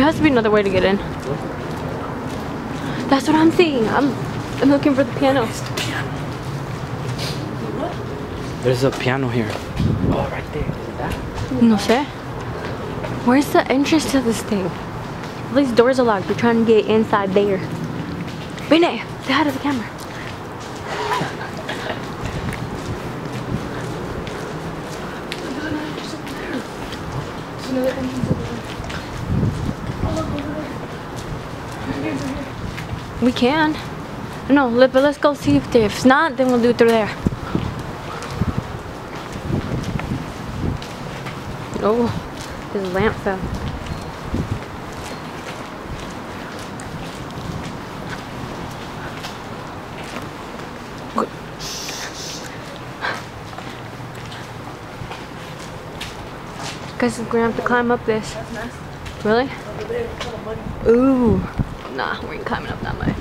There has to be another way to get in. That's what I'm seeing. I'm, I'm looking for the piano. There's a piano here. Oh, right there. Is it that? No sé. Where's the entrance to this thing? All these doors are locked. We're trying to get inside there. Rene, say hi to the camera. We can. No, let, but let's go see if there. If not, then we'll do it through there. Oh, this lamp fell. Guess we're gonna have to climb up this. Really? Ooh. Nah, we ain't climbing up that way.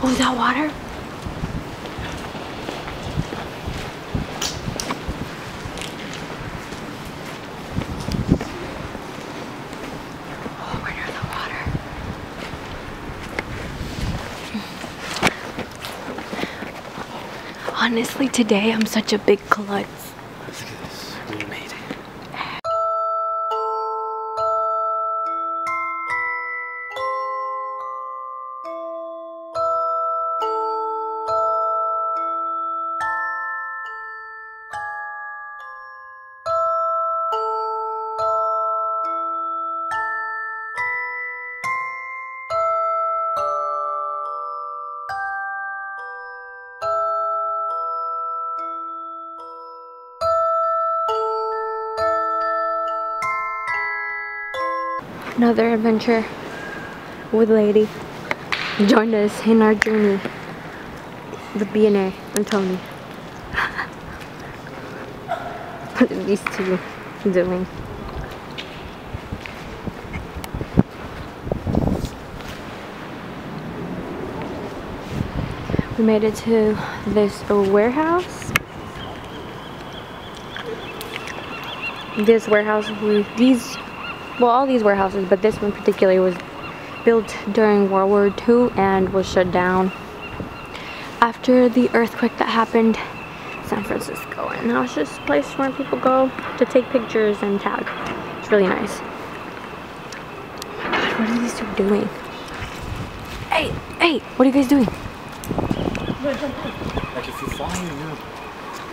Oh, is that water? Oh, water. Honestly, today I'm such a big klutz. Another adventure with Leidy joined us in our journey. The BNA and Tony. what are these two doing? We made it to this warehouse. This warehouse, with these well all these warehouses but this one particularly was built during world war ii and was shut down after the earthquake that happened in san francisco and now it's just a place where people go to take pictures and tag it's really nice oh my god what are these two doing hey hey what are you guys doing Like if you fall in the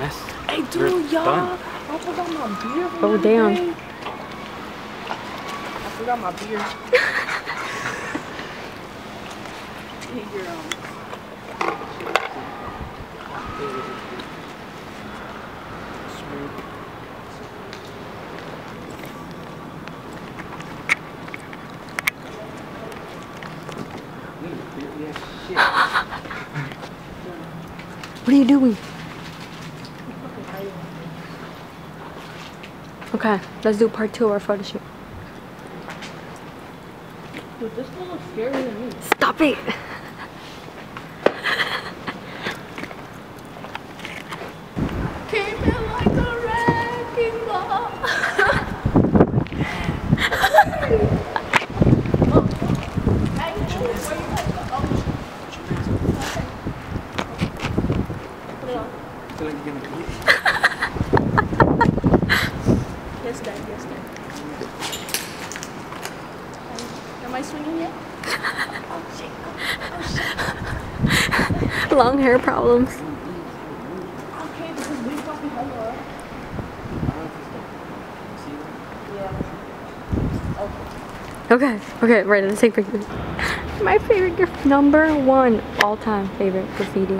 mess. Hey, dude, y'all. I forgot my beer. Oh, damn. I forgot my. Take your, um, what are you doing okay let's do part two of our photo shoot Dude, this one looks scarier than me. stop it Came in like a wrecking ball. feel like you're gonna pee. Yes, Dad. Yes, Dad. Am I swinging yet? oh, shit. Oh, oh, shit. long hair problems Okay, because we fucking hello. Yeah. Okay. Okay, okay, right, let's take pictures. My favorite graf- number one all-time favorite graffiti. I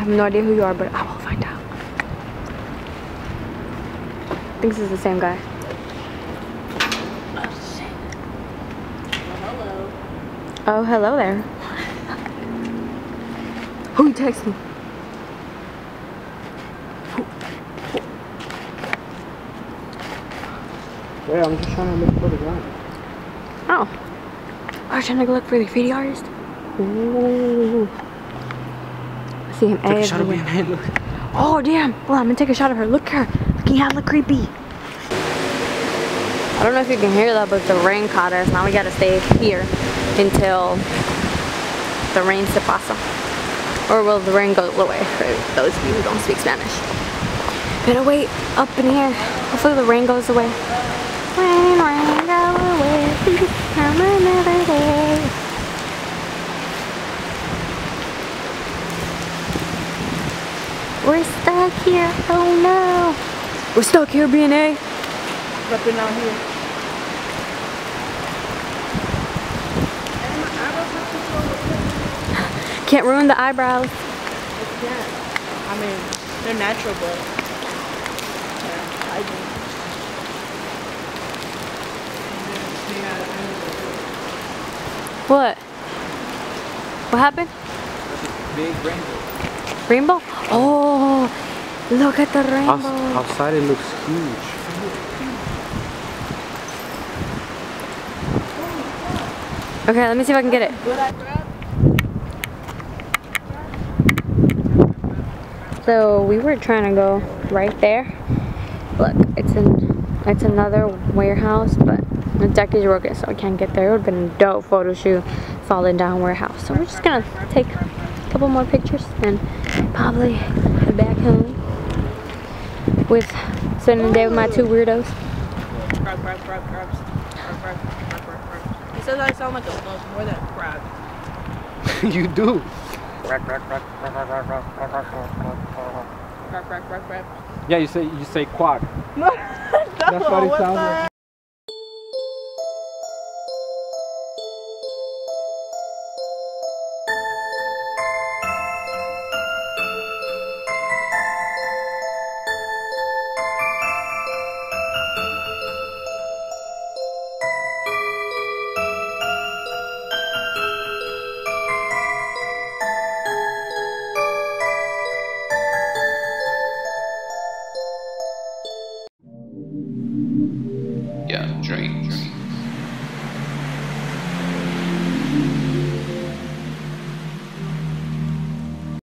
have no idea who you are, but I will find out. I think this is the same guy. Oh, shit. Well, hello. Oh, hello there. Who you texting? Yeah, I'm just trying to look for the guy. Oh. I was trying to look for the graffiti artist. Ooh. see him Take a shot of me and look. Oh damn! Well, I'm gonna take a shot of her. Look her. Looking hella creepy. I don't know if you can hear that, but the rain caught us. Now we gotta stay here until the rain se pasa. Or will the rain go away for those of you who don't speak Spanish. Gotta wait up in here. Hopefully the rain goes away. Rain, rain, go away. Please come another day. We're stuck here. Oh no. We're stuck here, BNA. Rapping out here. Can't ruin the eyebrows. Yeah. I mean, they're natural, but yeah, I do. What? What happened? Big rainbow. Rainbow? Oh, look at the rainbow. outside it looks huge. Okay, let me see if I can get it. So we were trying to go right there. Look, it's an it's another warehouse, but the deck is broken, so I can't get there. It would have been a dope photo shoot, falling down warehouse. So we're just gonna take a couple more pictures and probably head back home with spending the day with my two weirdos. Crab, crab, crab, crabs. Crab, crab, crab, crab, crab. He says I sound like a skunk more than a crab. you do. Yeah, you say you say quack. No, That's what it sounds like.